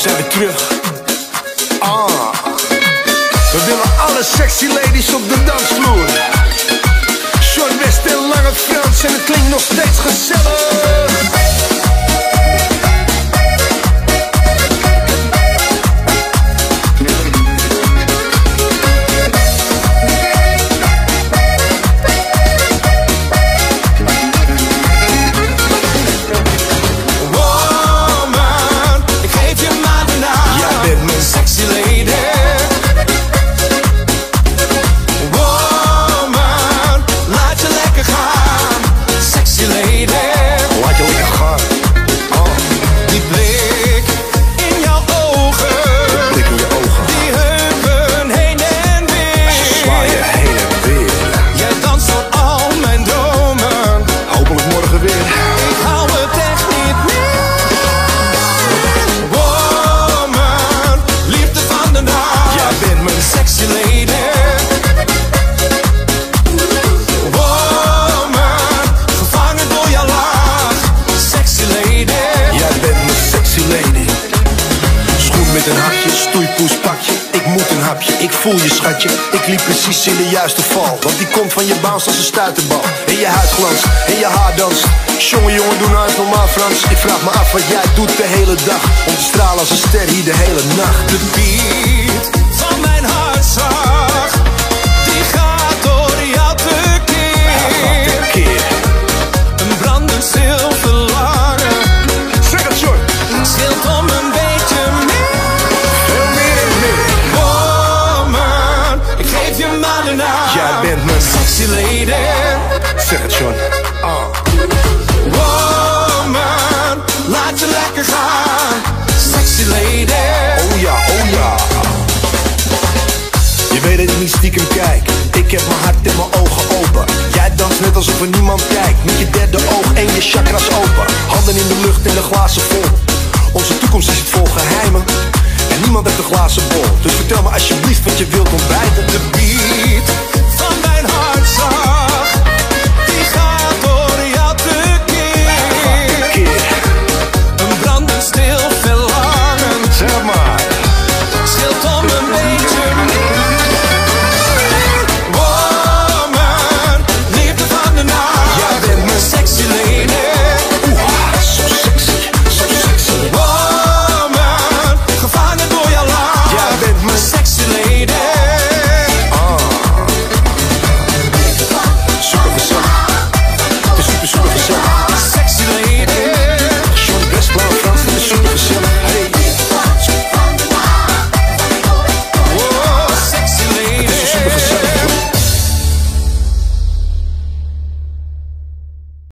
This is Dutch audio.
zijn weer terug. Ah. We willen alle sexy ladies op de dansvloer. Short West en Lange Frans en het klinkt nog steeds gezellig. Met een hakje, stoeipoes pakje. Ik moet een hapje, ik voel je schatje. Ik liep precies in de juiste val. Want die komt van je bounce als een stuiterbal. En je huid glanst, en je haar danst. Jongen, jongen, doe nou eens normaal Frans. Ik vraag me af wat jij doet de hele dag. Om te stralen als een ster hier de hele nacht. De beat Jij bent mijn sexy lady. Zeg het, John. Ah. Woman, laat je lekker gaan. Sexy lady. Oh ja, oh ja. Je weet dat ik niet stiekem kijk. Ik heb mijn hart en mijn ogen open. Jij danst net alsof er niemand kijkt. Met je derde oog en je chakras open. Handen in de lucht en de glazen vol. Onze toekomst is het vol Dus vertel me alsjeblieft wat je wilt ontbijten. De beat.